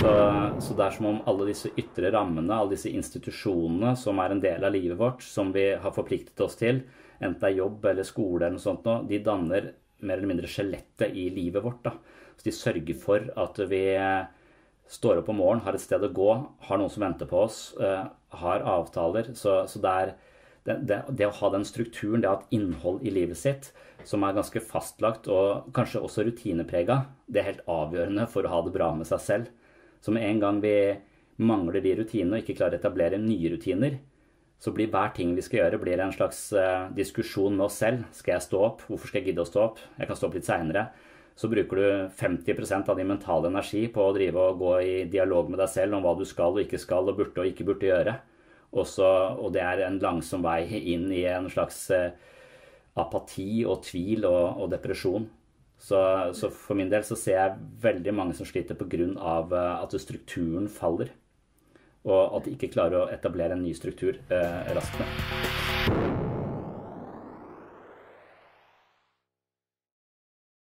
Så, så, det er som om alle disse ytre rammene, alle disse institusjonene som er en del av livet vårt, som vi har forpliktet oss til, enten det er jobb eller skole eller noe sånt, de danner mer eller mindre skjelettet i livet vårt. Da. Så de sørger for at vi står opp om morgenen, har et sted å gå, har noen som venter på oss, uh, har avtaler. Så, så det, er, det, det, det, å ha den strukturen, det å ha et innhold i livet sitt som er ganske fastlagt og kanskje også rutineprega, det er helt avgjørende for å ha det bra med seg selv. Så med en gang vi mangler de rutinene og ikke klarer å etablere nye rutiner, så blir hver ting vi skal gjøre, blir en slags uh, diskusjon med oss selv. Skal jeg stå opp? Hvorfor skal jeg gidde å stå opp? Jeg kan stå opp litt seinere så bruker du 50% av din mentale energi på å drive og gå i dialog med deg selv om hva du skal og ikke skal og burde og ikke burde gjøre. Også, og det er en langsom vei inn i en slags eh, apati og tvil og, og depresjon. Så, så, for min del så ser jeg veldig mange som sliter pga. Eh, at strukturen faller. Og at de ikke klarer å etablere en ny struktur eh, raskt nok.